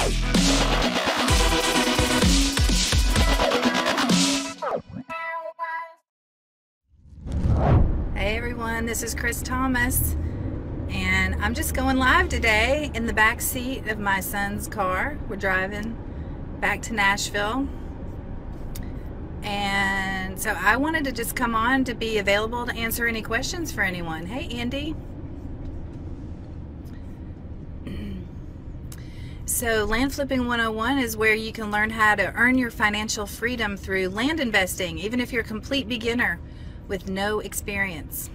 Hey everyone, this is Kris Thomas, and I'm just going live today in the back seat of my son's car. We're driving back to Nashville, and so I wanted to just come on to be available to answer any questions for anyone. Hey Andy. So, Land Flipping 101 is where you can learn how to earn your financial freedom through land investing, even if you're a complete beginner with no experience.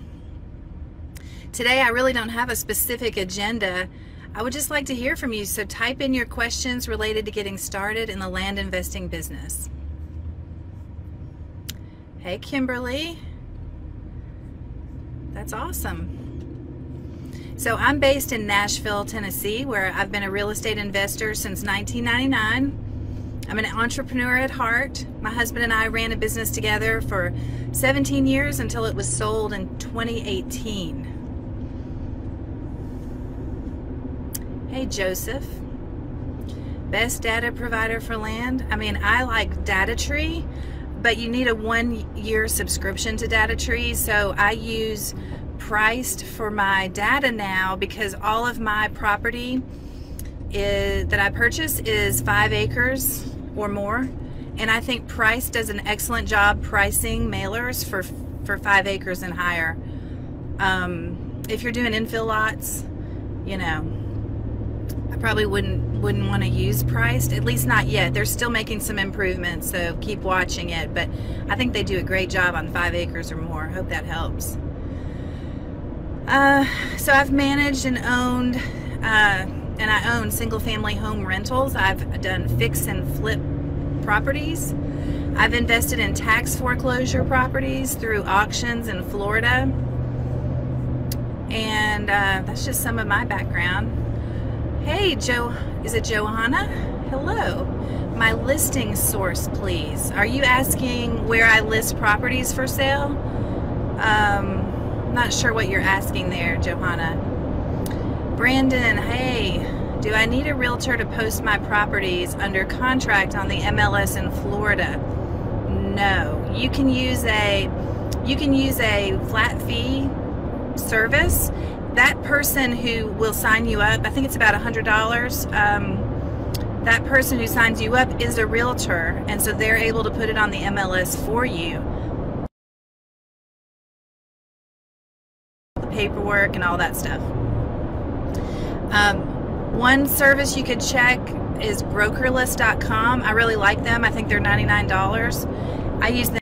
Today, I really don't have a specific agenda. I would just like to hear from you, so type in your questions related to getting started in the land investing business. Hey, Kimberly. That's awesome. So I'm based in Nashville, Tennessee, where I've been a real estate investor since 1999. I'm an entrepreneur at heart. My husband and I ran a business together for 17 years until it was sold in 2018. Hey, Joseph. Best data provider for land? I mean, I like DataTree, but you need a one year subscription to DataTree, so I use PRYCD for my data now because all of my property is, that I purchase is five acres or more. And I think PRYCD does an excellent job pricing mailers for, for five acres and higher. Um, if you're doing infill lots, you know, I probably wouldn't wouldn't want to use PRYCD at least not yet they're still making some improvements so keep watching it but I think they do a great job on five acres or more hope that helps uh, so I've managed and owned, uh, and I own single family home rentals. I've done fix and flip properties. I've invested in tax foreclosure properties through auctions in Florida. And uh, that's just some of my background. Hey, Joe, is it Johanna? Hello. My listing source, please. Are you asking where I list properties for sale? Um, not sure what you're asking there, Johanna. Brandon, hey, do I need a realtor to post my properties under contract on the MLS in Florida? No. You can use a you can use a flat fee service. That person who will sign you up, I think it's about hundred dollars. Um, that person who signs you up is a realtor, and so they're able to put it on the MLS for you. Paperwork and all that stuff. Um, one service you could check is brokerless.com. I really like them. I think they're $99. I use them.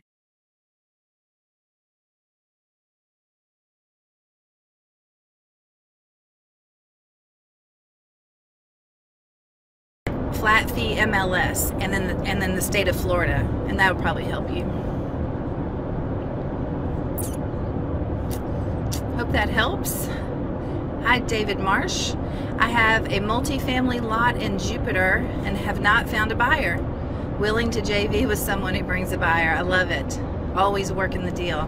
flat fee MLS and then the, and then the state of Florida and that would probably help you. Hope that helps. Hi, David Marsh. I have a multi-family lot in Jupiter and have not found a buyer. Willing to JV with someone who brings a buyer. I love it. Always working the deal.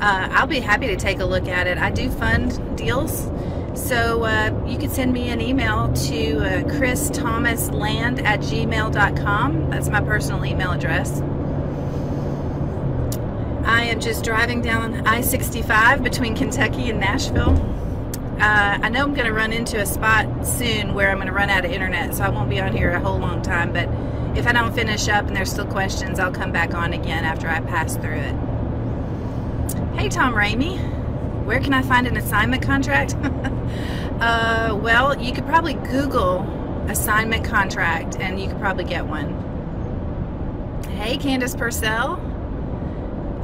Uh, I'll be happy to take a look at it. I do fund deals. So uh, you can send me an email to uh, christhomasland at gmail.com. That's my personal email address. I am just driving down I-65 between Kentucky and Nashville. Uh, I know I'm going to run into a spot soon where I'm going to run out of internet, so I won't be on here a whole long time, but if I don't finish up and there's still questions, I'll come back on again after I pass through it. Hey, Tom Ramey. Where can I find an assignment contract? uh, well, you could probably Google assignment contract and you could probably get one. Hey, Candace Purcell.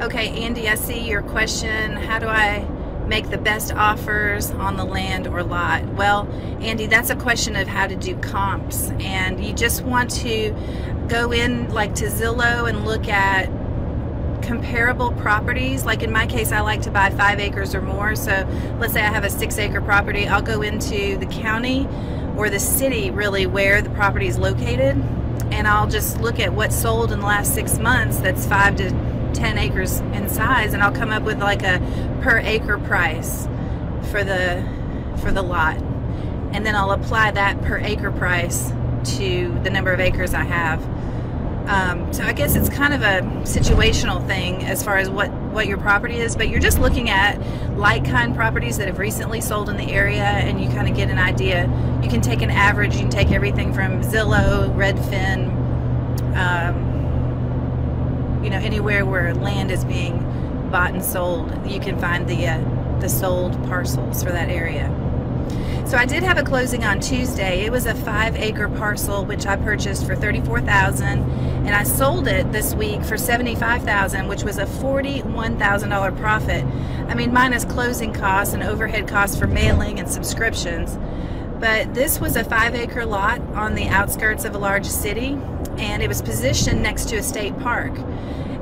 Okay, Andy, I see your question. How do I make the best offers on the land or lot? Well, Andy, that's a question of how to do comps. And you just want to go in like to Zillow and look at comparable properties. Like in my case, I like to buy five acres or more. So let's say I have a six acre property. I'll go into the county or the city really where the property is located. And I'll just look at what sold in the last six months that's five to 10 acres in size and I'll come up with like a per acre price for the for the lot and then I'll apply that per acre price to the number of acres I have. Um, so I guess it's kind of a situational thing as far as what, what your property is, but you're just looking at like kind properties that have recently sold in the area and you kind of get an idea. You can take an average, you can take everything from Zillow, Redfin, um, you know, anywhere where land is being bought and sold, you can find the, uh, the sold parcels for that area. So I did have a closing on Tuesday. It was a five acre parcel which I purchased for 34000 and I sold it this week for 75000 which was a $41,000 profit. I mean minus closing costs and overhead costs for mailing and subscriptions. But this was a five acre lot on the outskirts of a large city and it was positioned next to a state park.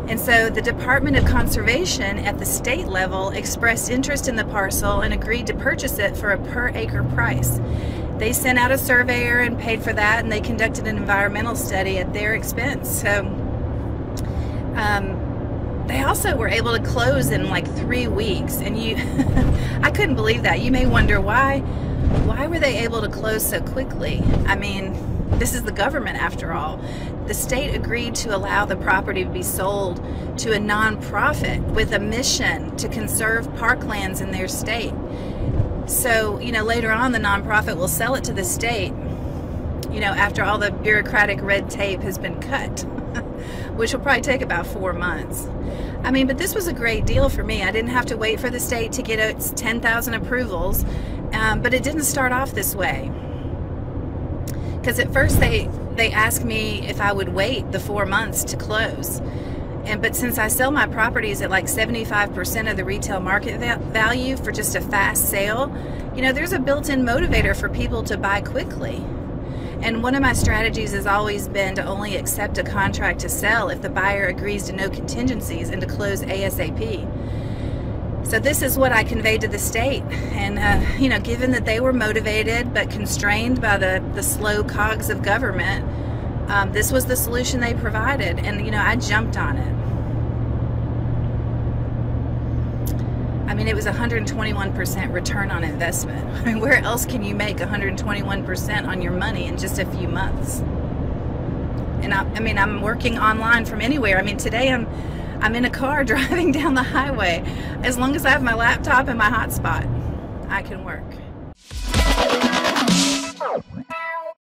And so the Department of Conservation at the state level expressed interest in the parcel and agreed to purchase it for a per acre price. They sent out a surveyor and paid for that, and they conducted an environmental study at their expense. So um, they also were able to close in like three weeks, and you, I couldn't believe that. You may wonder why, why were they able to close so quickly? I mean, this is the government after all. The state agreed to allow the property to be sold to a nonprofit with a mission to conserve parklands in their state. So, you know, later on the nonprofit will sell it to the state, you know, after all the bureaucratic red tape has been cut, which will probably take about four months. I mean, but this was a great deal for me. I didn't have to wait for the state to get its 10,000 approvals, um, but it didn't start off this way because at first they they asked me if I would wait the four months to close. And but since I sell my properties at like 75% of the retail market value for just a fast sale, you know, there's a built-in motivator for people to buy quickly. And one of my strategies has always been to only accept a contract to sell if the buyer agrees to no contingencies and to close ASAP. So this is what I conveyed to the state. And, uh, you know, given that they were motivated but constrained by the, the slow cogs of government, um, this was the solution they provided. And, you know, I jumped on it. I mean, it was 121% return on investment. I mean, where else can you make 121% on your money in just a few months? And I, I mean, I'm working online from anywhere. I mean, today I'm I'm in a car driving down the highway. As long as I have my laptop and my hotspot, I can work.